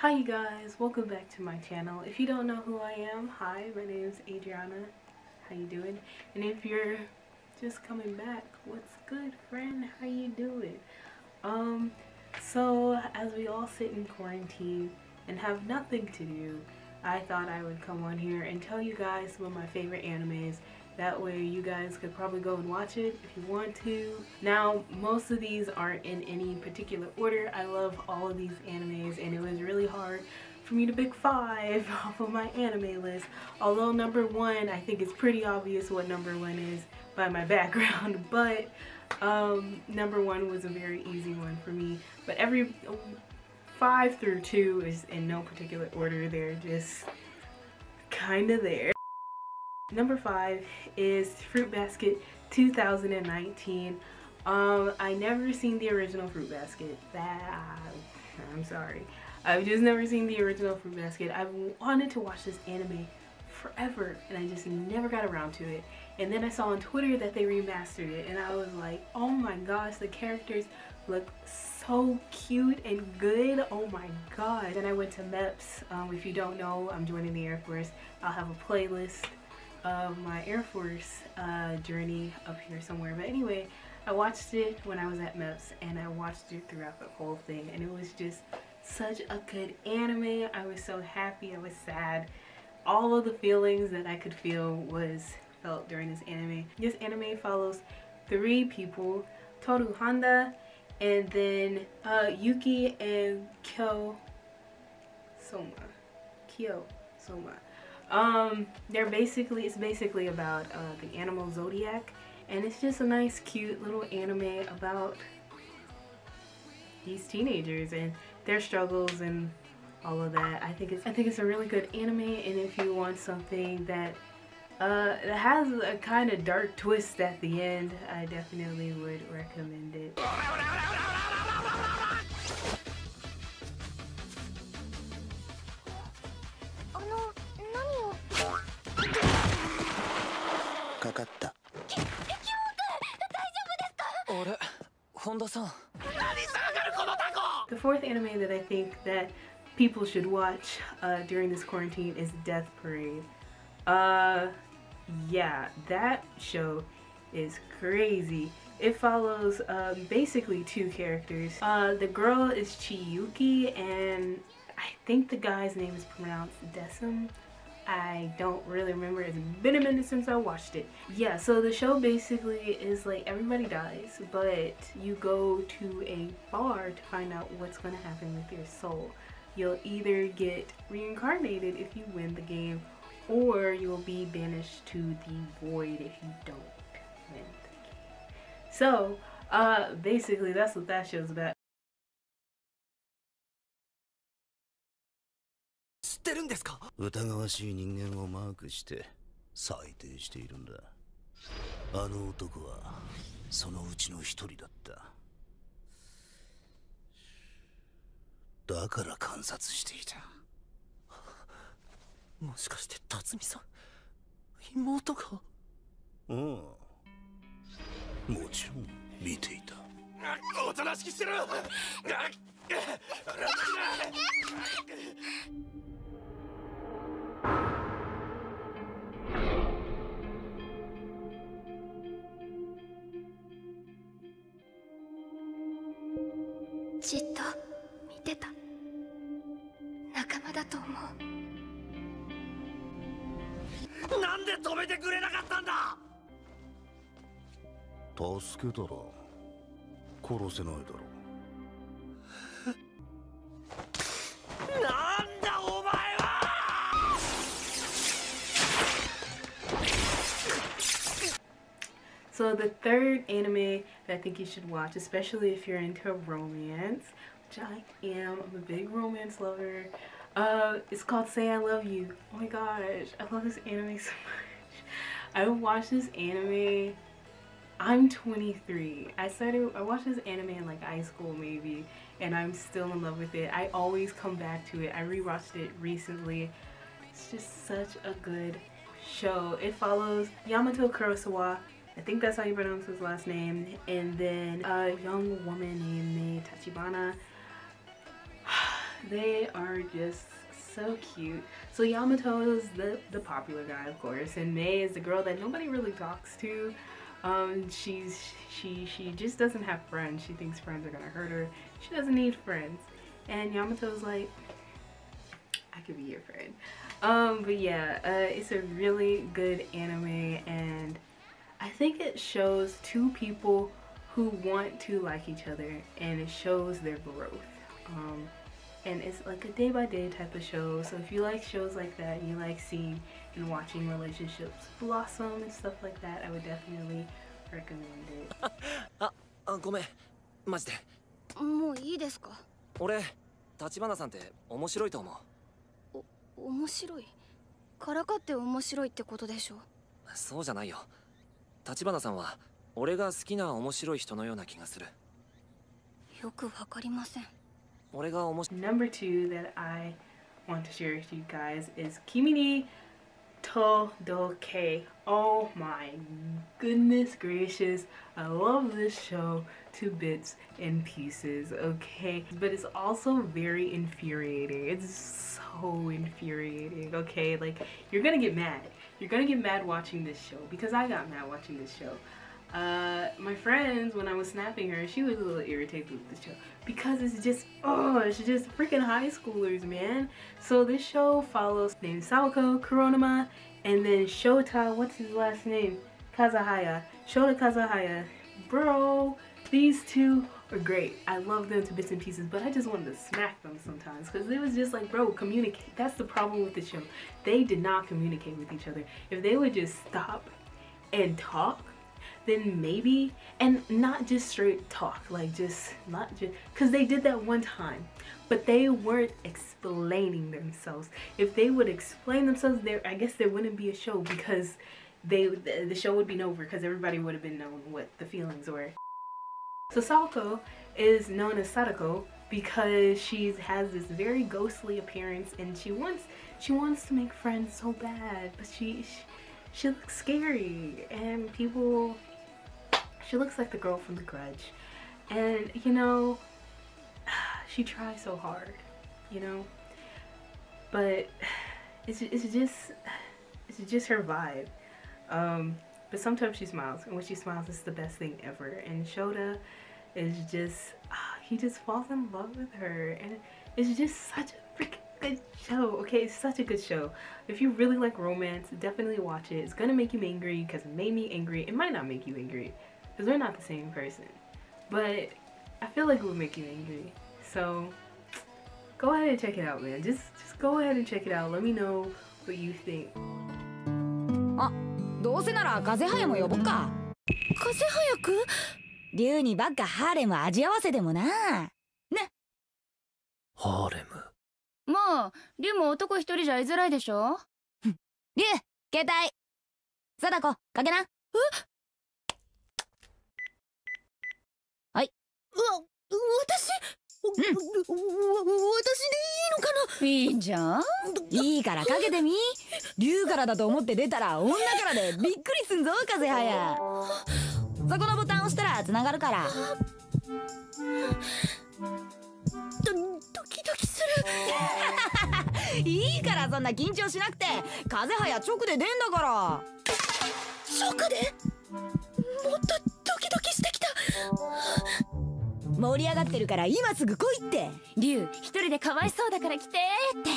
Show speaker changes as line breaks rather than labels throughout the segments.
Hi you guys, welcome back to my channel. If you don't know who I am, hi, my name is Adrianna. How you doing? And if you're just coming back, what's good friend? How you doing? Um, so as we all sit in quarantine and have nothing to do, I thought I would come on here and tell you guys some of my favorite animes that way you guys could probably go and watch it if you want to. Now, most of these aren't in any particular order. I love all of these animes and it was really hard for me to pick five off of my anime list. Although number one, I think it's pretty obvious what number one is by my background, but um, number one was a very easy one for me. But every five through two is in no particular order. They're just kind of there. Number five is Fruit Basket 2019. Um, I never seen the original Fruit Basket. That I'm sorry. I've just never seen the original Fruit Basket. I've wanted to watch this anime forever and I just never got around to it. And then I saw on Twitter that they remastered it and I was like, oh my gosh, the characters look so cute and good. Oh my god. Then I went to MEPS. Um, if you don't know, I'm joining the Air Force. I'll have a playlist of my Air Force uh, journey up here somewhere. But anyway, I watched it when I was at MEPS and I watched it throughout the whole thing and it was just such a good anime. I was so happy, I was sad. All of the feelings that I could feel was felt during this anime. This anime follows three people, Toru Honda, and then uh, Yuki and Kyo Soma. Kyo Soma. Um, they're basically, it's basically about uh, the animal Zodiac. And it's just a nice, cute little anime about these teenagers and their struggles and all of that. I think it's I think it's a really good anime and if you want something that uh, it has a kind of dark twist at the end, I definitely would recommend it. The fourth anime that I think that people should watch uh, during this quarantine is Death Parade. Uh, yeah, that show is crazy. It follows um, basically two characters. Uh, the girl is Chiyuki and I think the guy's name is pronounced Decim. I don't really remember. It's been a minute since I watched it. Yeah, so the show basically is like everybody dies, but you go to a bar to find out what's going to happen with your soul. You'll either get reincarnated if you win the game, or you'll be banished to the void if you don't win the game. So, uh, basically that's what that show's about.
疑わしい人間をマークして裁定しているんだ。あの男はそのうちの一人だった。だから観察していた。
もしかして辰巳さん妹が？
うん。もちろん見ていた。
おとなしくしてろ なんで止めてくれなかったんだ
助けたら殺せないだろう
So the third anime that I think you should watch, especially if you're into romance, which I am, I'm a big romance lover, uh, it's called Say I Love You. Oh my gosh, I love this anime so much. I watched this anime, I'm 23. I started, I watched this anime in like high school maybe, and I'm still in love with it. I always come back to it. I rewatched it recently. It's just such a good show. It follows Yamato Kurosawa I think that's how you pronounce his last name. And then a young woman named Mei Tachibana. They are just so cute. So Yamato is the, the popular guy, of course, and Mei is the girl that nobody really talks to. Um, she's she she just doesn't have friends. She thinks friends are gonna hurt her. She doesn't need friends. And Yamato's like, I could be your friend. Um, but yeah, uh, it's a really good anime, and I think it shows two people who want to like each other, and it shows their growth. Um, and it's like a day by day type of show. So if you like shows like that, you like seeing and watching relationships blossom and stuff like that, I would definitely recommend it.
ああごめんマジで
もういいですか
俺立花さんって面白いと思う
面白いからかって面白いってことでしょ
そうじゃないよ立花さんは俺が好きな面白い人のような気がする
よくわかりません
Number two that I want to share with you guys is Kimi Todoke. Oh my goodness gracious. I love this show to bits and pieces, okay? But it's also very infuriating. It's so infuriating, okay? Like, you're gonna get mad. You're gonna get mad watching this show because I got mad watching this show. Uh, my friends, when I was snapping her, she was a little irritated with the show because it's just, oh, it's just freaking high schoolers, man. So this show follows named Sawako Kuronuma and then Shota, what's his last name? Kazahaya. Shota Kazahaya. Bro, these two are great. I love them to bits and pieces, but I just wanted to smack them sometimes because it was just like, bro, communicate. That's the problem with the show. They did not communicate with each other. If they would just stop and talk, then maybe and not just straight talk like just not just because they did that one time but they weren't explaining themselves. If they would explain themselves there i guess there wouldn't be a show because they the show would be over because everybody would have been known what the feelings were. So Sawako is known as Sadako because she has this very ghostly appearance and she wants she wants to make friends so bad but she, she she looks scary and people she looks like the girl from The Grudge. And, you know, she tries so hard, you know? But it's, it's just, it's just her vibe. Um, but sometimes she smiles, and when she smiles, it's the best thing ever. And Shota is just, he just falls in love with her. And it's just such a freaking good show okay it's such a good show if you really like romance definitely watch it it's gonna make you angry because it made me angry it might not make you angry because we're not the same person but i feel like it would make you angry so go ahead and check it out man just just go ahead and check it out let me know what you think
どうせなら風早も呼ぼっか
風早く
竜にばっかハーレム味合わせでもな
ハーレム
まあ、リュウも男一人じゃ居づらいでしょ
竜携帯貞子かけなは
わ私おわ私でいいのかな?い
いじゃん?
いいからかけてみ。竜からだと思って出たら女からでびっくりすんぞ風早。そこのボタン押したら繋がるから。
ドドキドキする。
いいからそんな緊張しなくて。風早直で出んだから。
ショックで？もっとドキドキしてきた。
盛り上がってるから今すぐ来いって。
リュウ一人でかわいそうだから来てって。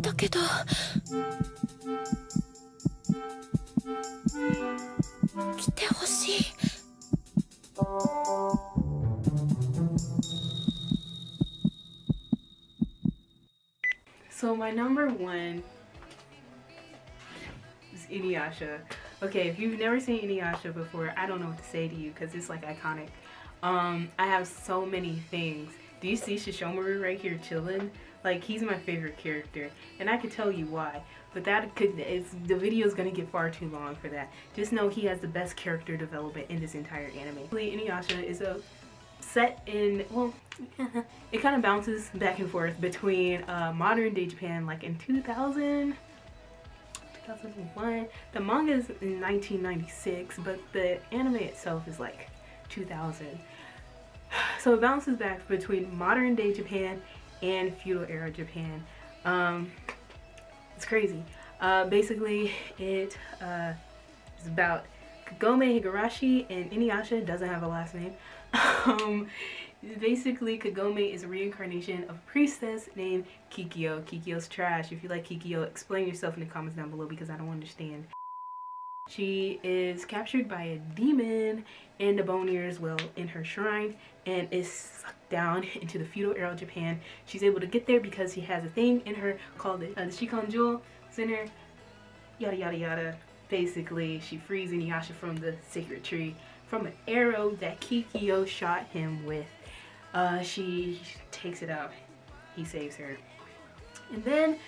だけど。来てほしい。
So my number one is Inuyasha. Okay, if you've never seen Inuyasha before, I don't know what to say to you because it's like iconic. Um, I have so many things. Do you see Sesshomaru right here chilling? Like he's my favorite character, and I could tell you why. But that could it's the video is gonna get far too long for that. Just know he has the best character development in this entire anime. Inuyasha is a set in well it kind of bounces back and forth between uh, modern day japan like in 2000 2001 the manga is in 1996 but the anime itself is like 2000. So it bounces back between modern day Japan and feudal era Japan. Um, it's crazy. Uh, basically, it uh, is about Kagome Higurashi and Inuyasha doesn't have a last name. um, basically, Kagome is a reincarnation of a priestess named Kikyo. Kikyo's trash. If you like Kikyo, explain yourself in the comments down below because I don't understand. She is captured by a demon and the Bone Eater's well in her shrine and is sucked down into the feudal era of Japan. She's able to get there because she has a thing in her called the, uh, the Shikon Jewel Center, yada yada yada. Basically, she frees Inuyasha from the sacred tree from an arrow that Kikyo shot him with. Uh, she takes it out. He saves her. And then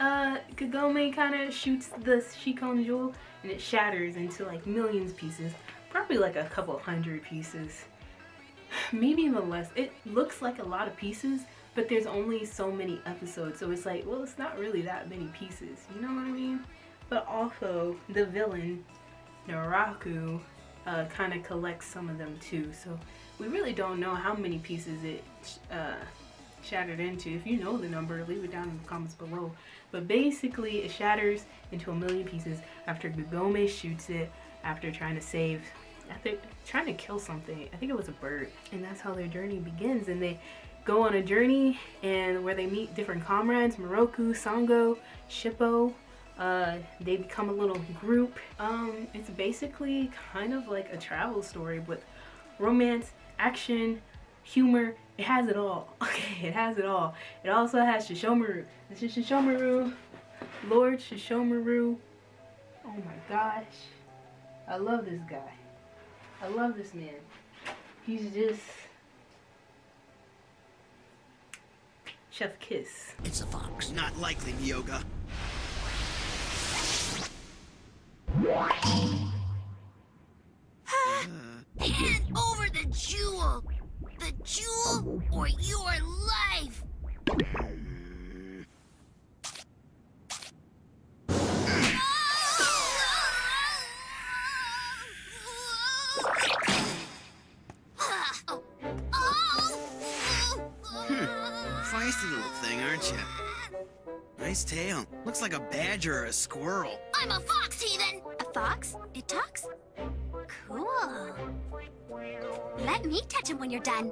uh, Kagome kind of shoots the Shikon Jewel and it shatters into like millions pieces. Probably like a couple hundred pieces. Maybe even less. It looks like a lot of pieces, but there's only so many episodes. So it's like, well, it's not really that many pieces. You know what I mean? But also, the villain, Naraku, uh, kind of collects some of them too. So we really don't know how many pieces it uh, shattered into. If you know the number, leave it down in the comments below. But basically, it shatters into a million pieces after Kagome shoots it after trying to save, after trying to kill something. I think it was a bird. And that's how their journey begins. And they go on a journey and where they meet different comrades, Miroku, Sango, Shippo. Uh, they become a little group. Um, it's basically kind of like a travel story with romance, action, humor. It has it all. Okay, it has it all. It also has Sesshomaru. This is Sesshomaru. Lord Sesshomaru. Oh my gosh. I love this guy. I love this man. He's just Chef Kiss.
It's a fox.
Not likely,
Hand over the jewel! The jewel or your life! Hmm.
Feisty little thing, aren't you? Nice tail. Looks like a badger or a squirrel.
I'm a fox heathen! A fox? It talks? Cool. Let me touch him when you're done.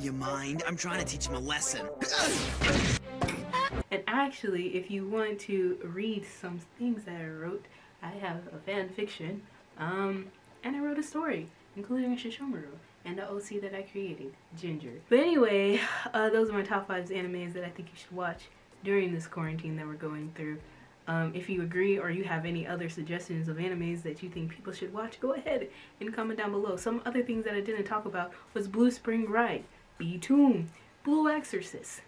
You mind? I'm trying to teach him a lesson.
And actually, if you want to read some things that I wrote, I have a fan fiction, um, and I wrote a story, including a Sesshomaru and the OC that I created, Ginger. But anyway, uh, those are my top five animes that I think you should watch during this quarantine that we're going through. Um, if you agree or you have any other suggestions of animes that you think people should watch, go ahead and comment down below. Some other things that I didn't talk about was Blue Spring Ride, B Tomb, Blue Exorcist.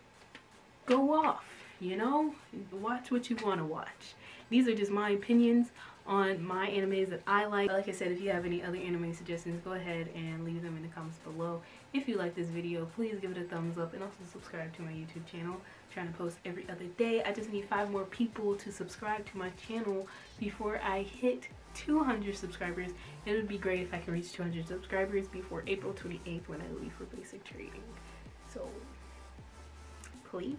Go off, you know? Watch what you want to watch. These are just my opinions on my animes that I like. Like I said, if you have any other anime suggestions, go ahead and leave them in the comments below. If you like this video, please give it a thumbs up and also subscribe to my YouTube channel. I'm trying to post every other day. I just need five more people to subscribe to my channel before I hit 200 subscribers. It would be great if I can reach 200 subscribers before April 28th when I leave for basic trading. So, please.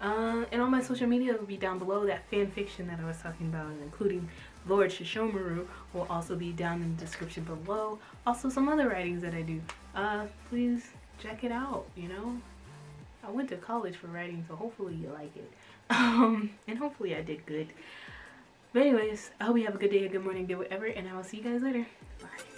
Uh, and all my social media will be down below. That fan fiction that I was talking about, including Lord Sesshomaru, will also be down in the description below. Also, some other writings that I do. Uh, please check it out. You know, I went to college for writing, so hopefully you like it. Um, and hopefully I did good. But anyways, I hope you have a good day, a good morning, good whatever, and I will see you guys later. Bye.